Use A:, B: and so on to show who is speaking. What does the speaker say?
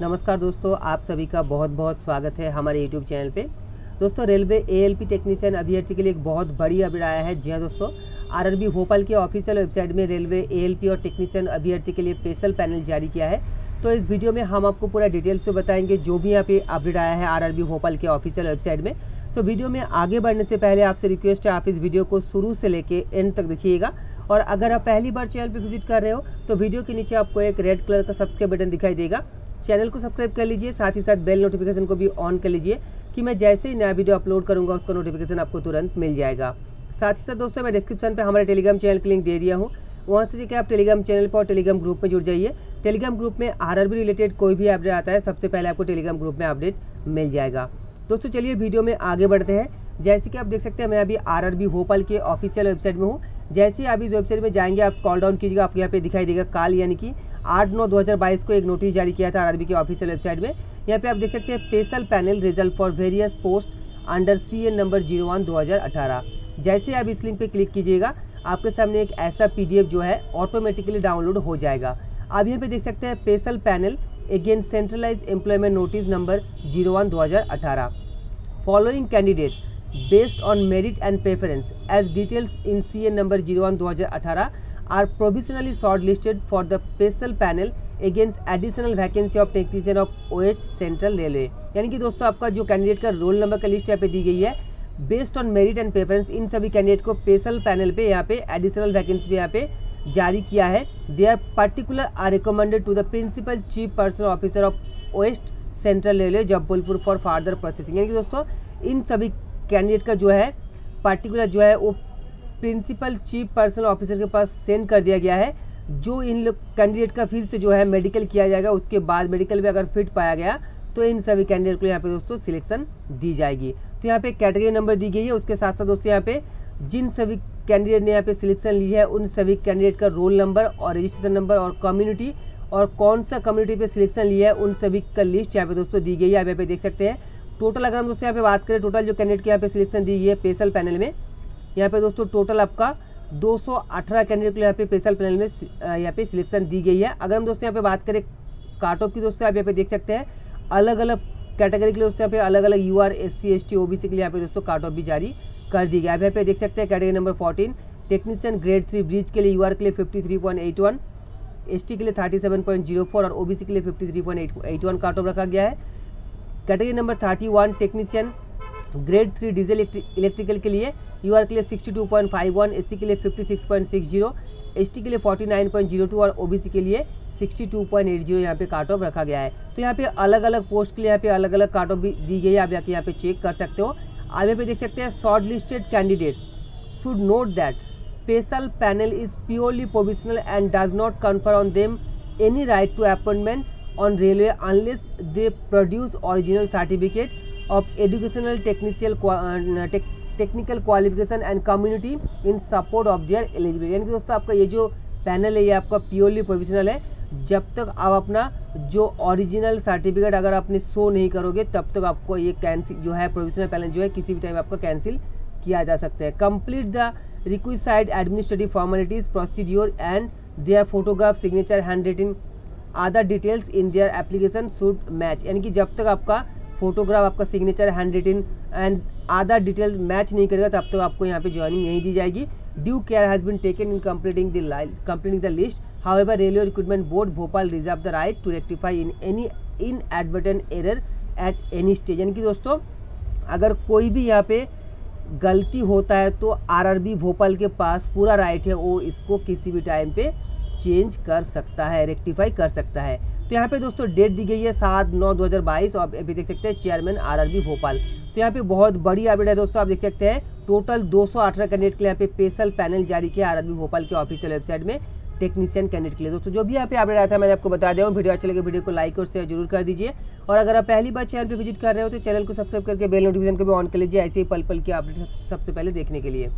A: नमस्कार दोस्तों, आप सभी का बहुत बहुत स्वागत है हमारे यूट्यूब चैनल पे। दोस्तों, रेलवे एएलपी टेक्नीशियन अभ्यर्थी के लिए एक बहुत बड़ी अपडेट आया है। जी हाँ दोस्तों आरआरबी भोपाल के ऑफिशियल वेबसाइट में रेलवे एएलपी और टेक्नीशियन अभ्यर्थी के लिए स्पेशल पैनल जारी किया है। तो इस वीडियो में हम आपको पूरा डिटेल से बताएँगे जो भी यहाँ पे अपडेट आया है आरआरबी भोपाल के ऑफिशियल वेबसाइट में। तो वीडियो में आगे बढ़ने से पहले आपसे रिक्वेस्ट है, आप इस वीडियो को शुरू से लेके एंड तक देखिएगा। और अगर आप पहली बार चैनल पर विज़िट कर रहे हो तो वीडियो के नीचे आपको एक रेड कलर का सब्सक्राइब बटन दिखाई देगा। चैनल को सब्सक्राइब कर लीजिए, साथ ही साथ बेल नोटिफिकेशन को भी ऑन कर लीजिए कि मैं जैसे ही नया वीडियो अपलोड करूँगा, उसका नोटिफिकेशन आपको तुरंत मिल जाएगा। साथ ही साथ दोस्तों, मैं डिस्क्रिप्शन पर हमारे टेलीग्राम चैनल की लिंक दे दिया हूँ। वहाँ से जाकर आप टेलीग्राम चैनल पर टेलीग्राम ग्रुप में जुड़ जाइए। टेलीग्राम ग्रुप में आरआरबी रिलेटेड कोई भी अपडेट आता है, सबसे पहले आपको टेलीग्राम ग्रुप में अपडेट मिल जाएगा। दोस्तों, चलिए वीडियो में आगे बढ़ते हैं। जैसे कि आप देख सकते हैं, मैं अभी आरआरबी भोपाल के ऑफिशियल वेबसाइट में हूँ। जैसे ही आप इस वेबसाइट में जाएँगे, आप स्कॉल डाउन कीजिएगा, आपको यहाँ पे दिखाई देगा काल, यानी कि आठ नौ दो को एक नोटिस जारी किया था आरआरबी के ऑफिशियल वेबसाइट में। यहाँ पे आप देख सकते हैं, special panel result for various post under C N number zero one दो जैसे आप इस लिंक पे क्लिक कीजिएगा, आपके सामने एक ऐसा पीडीएफ जो है ऑटोमेटिकली डाउनलोड हो जाएगा। आप यहाँ पे देख सकते हैं, special panel, again centralise employment notice number zero one दो following candidates based on merit and preference as details in CA number 01 2018 are provisionally shortlisted for the special panel against additional vacancy of technician of OH Central Railway. यानी कि दोस्तों, आपका जो candidate का roll number का list यहाँ पे दी गई है based on merit and preference इन सभी कैंडिडेट को स्पेशल पैनल पे, यहाँ पे एडिशनल वैकेंसी पे यहाँ पे जारी किया है। They are particular are recommended to the principal chief personnel officer of west central railway Jabalpur for further processing यानी कि दोस्तों, इन सभी कैंडिडेट का जो है पर्टिकुलर जो है, वो प्रिंसिपल चीफ पर्सनल ऑफिसर के पास सेंड कर दिया गया है, जो इन लोग, कैंडिडेट का फिर से जो है मेडिकल किया जाएगा, उसके बाद मेडिकल में अगर फिट पाया गया तो इन सभी कैंडिडेट को यहाँ पे दोस्तों सिलेक्शन दी जाएगी। तो यहाँ पे कैटेगरी नंबर दी गई है, उसके साथ साथ दोस्तों यहाँ पे जिन सभी कैंडिडेट ने यहाँ पे सिलेक्शन ली है, उन सभी कैंडिडेट का रोल नंबर और रजिस्ट्रेशन नंबर और कम्युनिटी और कौन सा कम्युनिटी पे सिलेक्शन लिया है, उन सभी का लिस्ट यहाँ पे दोस्तों दी गई है। आप यहाँ पे देख सकते हैं। टोटल अगर हम दोस्तों यहाँ पे बात करें, टोटल जो कैंडिडेट की यहाँ पे सिलेक्शन दी गई है, स्पेशल पैनल में यहाँ पे दोस्तों टोटल आपका 218 कैंडिडेट को यहाँ पे स्पेशल पैनल में यहाँ पे सिलेक्शन दी गई है। अगर हम दोस्तों यहाँ पे बात करें काट ऑफ़ की, दोस्तों, आप यहाँ पे देख सकते हैं अलग अलग कैटेगरी के लिए दोस्तों यहाँ पे अलग अलग U R S C S T O B C के लिए यहाँ पे दोस्तों काट ऑफ़ भी जारी कर दी गई आप यहाँ पे देख सकते हैं category number fourteen technician grade three bridge के लिए यू आर के लिए fifty three point eight one S T के लिए thirty seven point zero four और ओ बी सी के लिए fifty three point eight one cut off रखा गया है। Category number thirty one technician grade three diesel electrical के लिए यू आर के लिए sixty two point five one S के लिए fifty six point six zero S के लिए forty nine point zero two और ओ बी सी के लिए sixty two point eight zero यहाँ पे काट ऑफ़ रखा गया है। तो यहाँ पे अलग अलग पोस्ट के लिए यहाँ पे अलग अलग काट ऑफ़ भी दी गई है। आप यहाँ पे चेक कर सकते हो। आप यहाँ पे देख सकते हैं short listed candidates should note that special panel is purely provisional and does not confer on them any right to appointment on railway unless they produce original certificate of educational technical tech, technical qualification and community in support of their eligibility. यानी कि दोस्तों आपका ये जो panel है ये आपका purely provisional है। जब तक आप अपना जो ओरिजिनल सर्टिफिकेट अगर आपने शो नहीं करोगे तब तक आपको ये कैंसिल जो है प्रोविजनल पैनल जो है किसी भी टाइम आपका कैंसिल किया जा सकता है। Complete the requisite administrative formalities procedure and their photograph signature handwritten other details in their application should match यानी कि जब तक आपका फोटोग्राफ आपका सिग्नेचर हैंड रिटिन एंड आधा डिटेल मैच नहीं करेगा, तब तक आपको यहाँ पे ज्वाइनिंग नहीं दी जाएगी। Due care has been taken in completing the completing the list however railway recruitment board Bhopal reserve the right to rectify in any inadvertent error at any stage यानी कि दोस्तों, अगर कोई भी यहाँ पे गलती होता है तो आरआरबी भोपाल के पास पूरा राइट है, वो इसको किसी भी टाइम पे चेंज कर सकता है रेक्टिफाई कर सकता है। तो यहाँ पे दोस्तों डेट दी गई है सात नौ दो हज़ार बाईस, और अभी देख सकते हैं चेयरमैन आरआरबी भोपाल। तो यहाँ पे बहुत बड़ी अपडेट है दोस्तों, आप देख सकते हैं। टोटल दो सौ अठारह कैंडिडेट के लिए यहाँ पे स्पेशल पैनल जारी किया आरआरबी भोपाल के ऑफिशियल वेबसाइट में टेक्नीशियन कैंडिडेट के लिए। दोस्तों, जो भी यहाँ पे अपडेट आया था, मैंने आपको बता दिया वीडियो अच्छे लगे, वीडियो को लाइक और शेयर ज़रूर कर दीजिए। और अगर आप पहली बार चैनल पे विज़िट कर रहे हो तो चैनल को सब्सक्राइब करके बेल नोटिफिकेशन को भी ऑन कर लीजिए, ऐसे ही पल पल के अपडेट सबसे पहले देखने के लिए।